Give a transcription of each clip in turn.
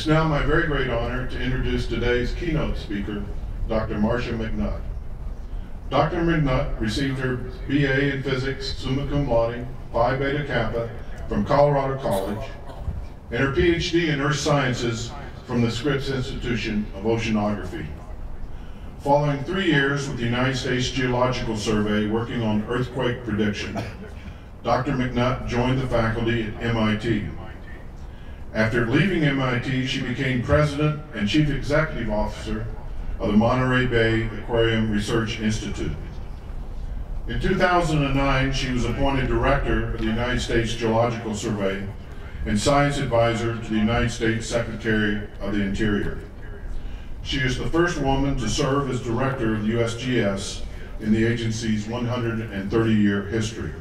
It's now my very great honor to introduce today's keynote speaker, Dr. Marcia McNutt. Dr. McNutt received her BA in Physics, summa cum laude, Phi Beta Kappa, from Colorado College, and her PhD in Earth Sciences from the Scripps Institution of Oceanography. Following three years with the United States Geological Survey working on earthquake prediction, Dr. McNutt joined the faculty at MIT. After leaving MIT, she became president and chief executive officer of the Monterey Bay Aquarium Research Institute. In 2009, she was appointed director of the United States Geological Survey and science advisor to the United States Secretary of the Interior. She is the first woman to serve as director of the USGS in the agency's 130-year history.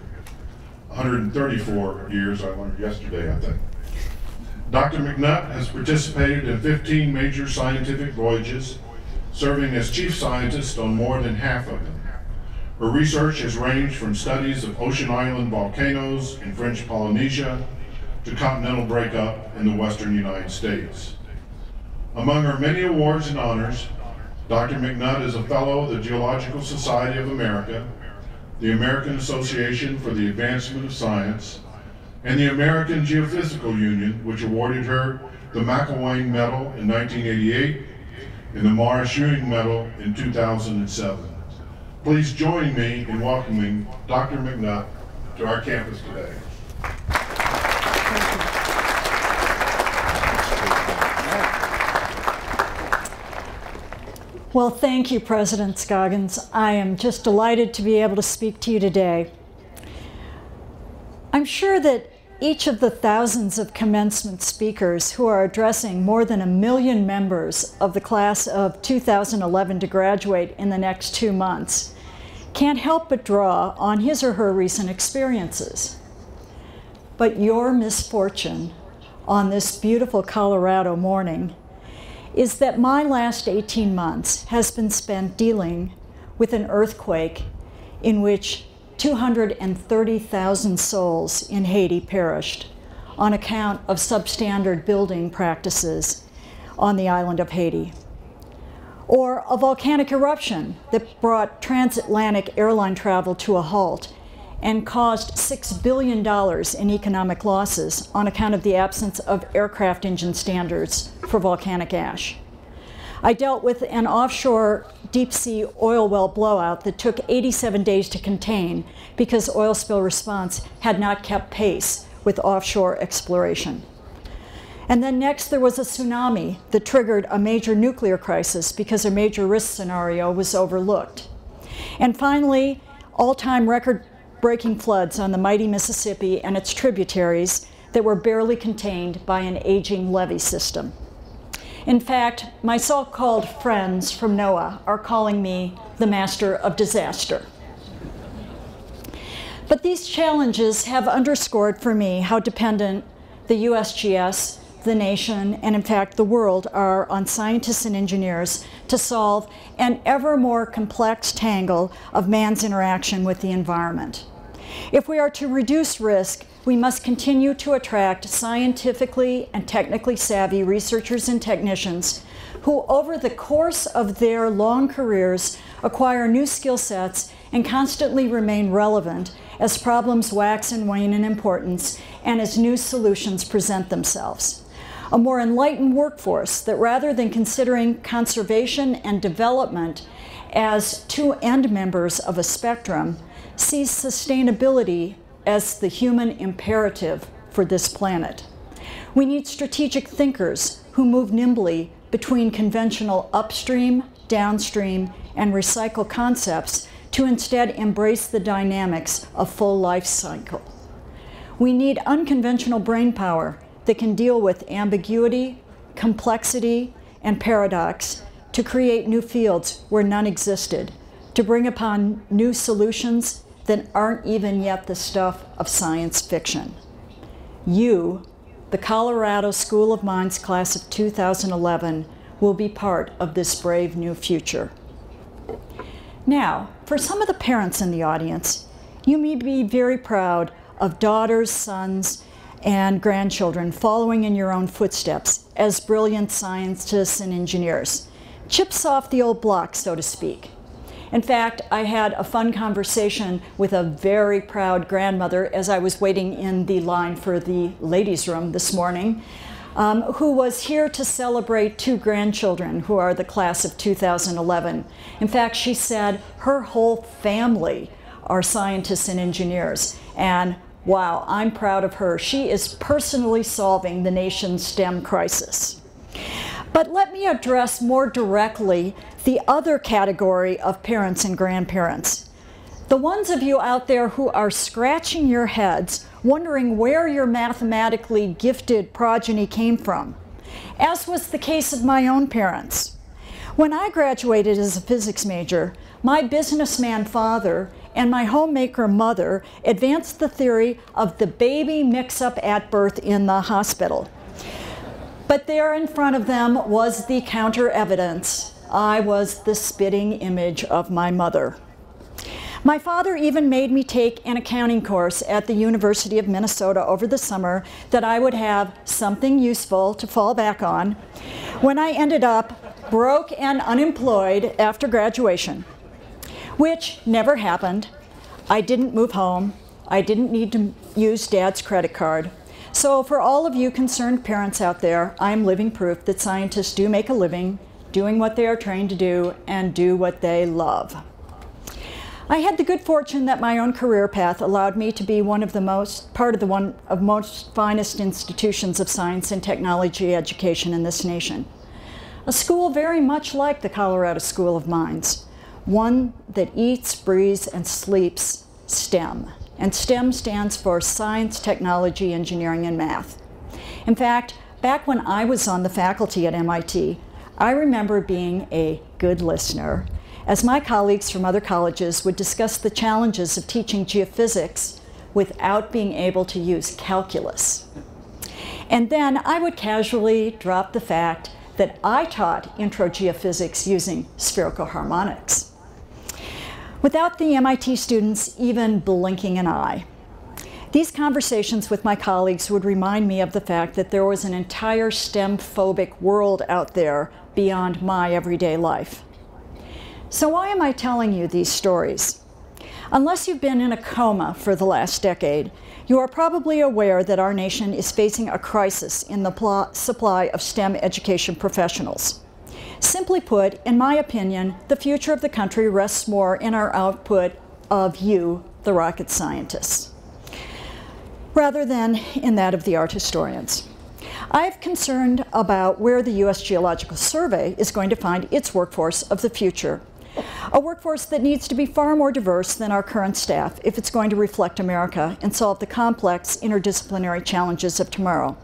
134 years, I learned yesterday, I think. Dr. McNutt has participated in 15 major scientific voyages, serving as chief scientist on more than half of them. Her research has ranged from studies of ocean island volcanoes in French Polynesia to continental breakup in the western United States. Among her many awards and honors, Dr. McNutt is a fellow of the Geological Society of America, the American Association for the Advancement of Science, and the American Geophysical Union, which awarded her the Macelwane Medal in 1988 and the Maurice Ewing Medal in 2007. Please join me in welcoming Dr. McNutt to our campus today. Well, thank you, President Scoggins. I am just delighted to be able to speak to you today. I'm sure that each of the thousands of commencement speakers who are addressing more than a million members of the class of 2011 to graduate in the next two months can't help but draw on his or her recent experiences. But your misfortune on this beautiful Colorado morning is that my last 18 months has been spent dealing with an earthquake in which 230,000 souls in Haiti perished on account of substandard building practices on the island of Haiti. Or a volcanic eruption that brought transatlantic airline travel to a halt and caused $6 billion in economic losses on account of the absence of aircraft engine standards for volcanic ash. I dealt with an offshore deep sea oil well blowout that took 87 days to contain because oil spill response had not kept pace with offshore exploration. And then next there was a tsunami that triggered a major nuclear crisis because a major risk scenario was overlooked. And finally, all-time record-breaking floods on the mighty Mississippi and its tributaries that were barely contained by an aging levee system. In fact, my so called friends from NOAA are calling me the master of disaster. But these challenges have underscored for me how dependent the USGS, the nation, and in fact the world are on scientists and engineers to solve an ever more complex tangle of man's interaction with the environment. If we are to reduce risk, we must continue to attract scientifically and technically savvy researchers and technicians who, over the course of their long careers, acquire new skill sets and constantly remain relevant as problems wax and wane in importance and as new solutions present themselves. A more enlightened workforce that rather than considering conservation and development as two end members of a spectrum, sees sustainability as the human imperative for this planet. We need strategic thinkers who move nimbly between conventional upstream, downstream, and recycle concepts to instead embrace the dynamics of full life cycle. We need unconventional brain power that can deal with ambiguity, complexity, and paradox to create new fields where none existed, to bring upon new solutions that aren't even yet the stuff of science fiction. You, the Colorado School of Mines class of 2011, will be part of this brave new future. Now, for some of the parents in the audience, you may be very proud of daughters, sons, and grandchildren following in your own footsteps as brilliant scientists and engineers. Chips off the old block, so to speak. In fact, I had a fun conversation with a very proud grandmother as I was waiting in the line for the ladies' room this morning, um, who was here to celebrate two grandchildren who are the class of 2011. In fact, she said her whole family are scientists and engineers. And wow, I'm proud of her. She is personally solving the nation's STEM crisis. But let me address more directly the other category of parents and grandparents. The ones of you out there who are scratching your heads, wondering where your mathematically gifted progeny came from, as was the case of my own parents. When I graduated as a physics major, my businessman father and my homemaker mother advanced the theory of the baby mix up at birth in the hospital. But there in front of them was the counter evidence. I was the spitting image of my mother. My father even made me take an accounting course at the University of Minnesota over the summer that I would have something useful to fall back on when I ended up broke and unemployed after graduation, which never happened. I didn't move home. I didn't need to use dad's credit card. So, for all of you concerned parents out there, I am living proof that scientists do make a living doing what they are trained to do and do what they love. I had the good fortune that my own career path allowed me to be one of the most part of the one of most finest institutions of science and technology education in this nation. A school very much like the Colorado School of Mines, one that eats, breathes, and sleeps STEM and STEM stands for Science, Technology, Engineering, and Math. In fact, back when I was on the faculty at MIT, I remember being a good listener as my colleagues from other colleges would discuss the challenges of teaching geophysics without being able to use calculus. And then I would casually drop the fact that I taught intro geophysics using spherical harmonics without the MIT students even blinking an eye. These conversations with my colleagues would remind me of the fact that there was an entire STEM phobic world out there beyond my everyday life. So, why am I telling you these stories? Unless you've been in a coma for the last decade, you are probably aware that our nation is facing a crisis in the supply of STEM education professionals. Simply put, in my opinion, the future of the country rests more in our output of you, the rocket scientists, rather than in that of the art historians. I'm concerned about where the U.S. Geological Survey is going to find its workforce of the future. A workforce that needs to be far more diverse than our current staff if it's going to reflect America and solve the complex interdisciplinary challenges of tomorrow.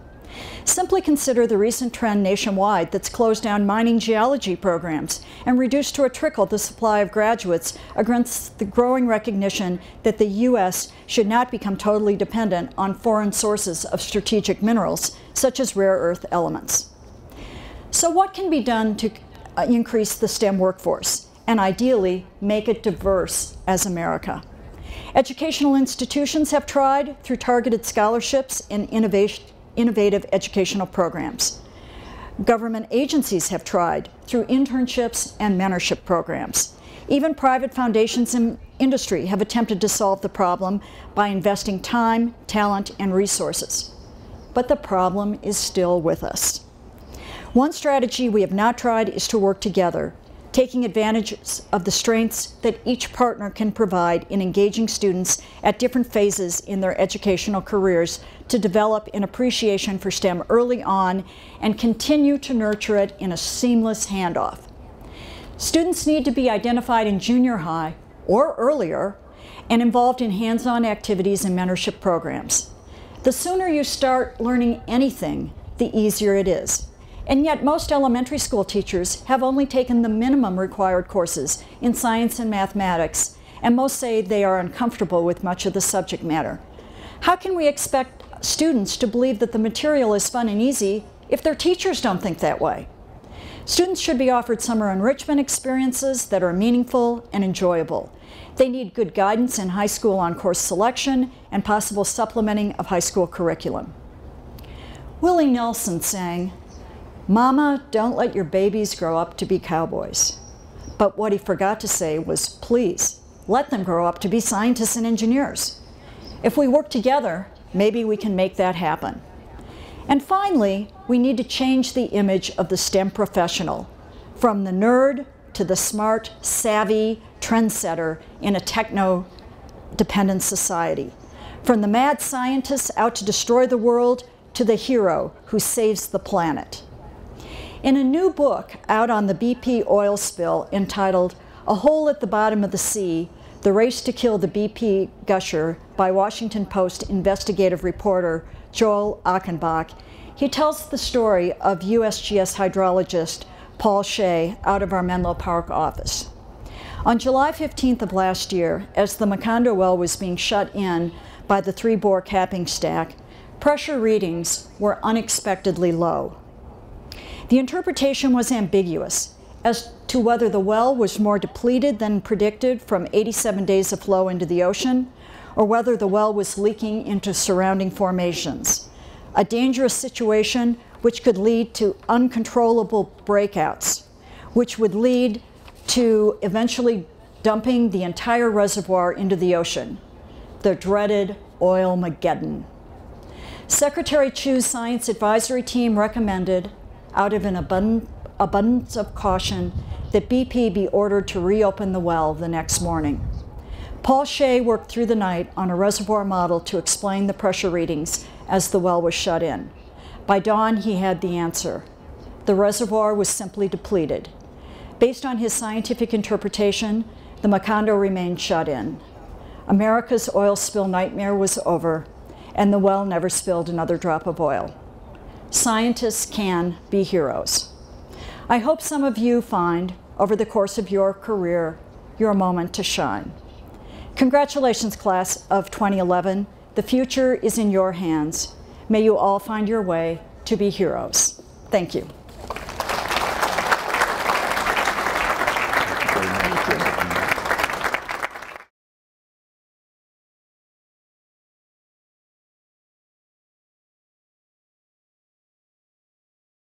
Simply consider the recent trend nationwide that's closed down mining geology programs and reduced to a trickle the supply of graduates against the growing recognition that the U.S. should not become totally dependent on foreign sources of strategic minerals, such as rare earth elements. So, what can be done to uh, increase the STEM workforce and ideally make it diverse as America? Educational institutions have tried through targeted scholarships and innovation innovative educational programs. Government agencies have tried through internships and mentorship programs. Even private foundations and industry have attempted to solve the problem by investing time, talent, and resources. But the problem is still with us. One strategy we have not tried is to work together taking advantage of the strengths that each partner can provide in engaging students at different phases in their educational careers to develop an appreciation for STEM early on and continue to nurture it in a seamless handoff. Students need to be identified in junior high or earlier and involved in hands-on activities and mentorship programs. The sooner you start learning anything, the easier it is. And yet, most elementary school teachers have only taken the minimum required courses in science and mathematics, and most say they are uncomfortable with much of the subject matter. How can we expect students to believe that the material is fun and easy if their teachers don't think that way? Students should be offered summer enrichment experiences that are meaningful and enjoyable. They need good guidance in high school on course selection and possible supplementing of high school curriculum. Willie Nelson sang, Mama, don't let your babies grow up to be cowboys. But what he forgot to say was, please, let them grow up to be scientists and engineers. If we work together, maybe we can make that happen. And finally, we need to change the image of the STEM professional from the nerd to the smart, savvy trendsetter in a techno dependent society. From the mad scientist out to destroy the world to the hero who saves the planet. In a new book out on the BP oil spill entitled A Hole at the Bottom of the Sea The Race to Kill the BP Gusher by Washington Post investigative reporter Joel Achenbach, he tells the story of USGS hydrologist Paul Hsieh out of our Menlo Park office. On July 15th of last year, as the Macondo well was being shut in by the three bore capping stack, pressure readings were unexpectedly low. The interpretation was ambiguous as to whether the well was more depleted than predicted from 87 days of flow into the ocean, or whether the well was leaking into surrounding formations. A dangerous situation which could lead to uncontrollable breakouts, which would lead to eventually dumping the entire reservoir into the ocean, the dreaded oil Mageddon. Secretary Chu's science advisory team recommended out of an abundance of caution that BP be ordered to reopen the well the next morning. Paul Hsieh worked through the night on a reservoir model to explain the pressure readings as the well was shut in. By dawn, he had the answer. The reservoir was simply depleted. Based on his scientific interpretation, the Macondo remained shut in. America's oil spill nightmare was over, and the well never spilled another drop of oil scientists can be heroes. I hope some of you find, over the course of your career, your moment to shine. Congratulations, class of 2011. The future is in your hands. May you all find your way to be heroes. Thank you.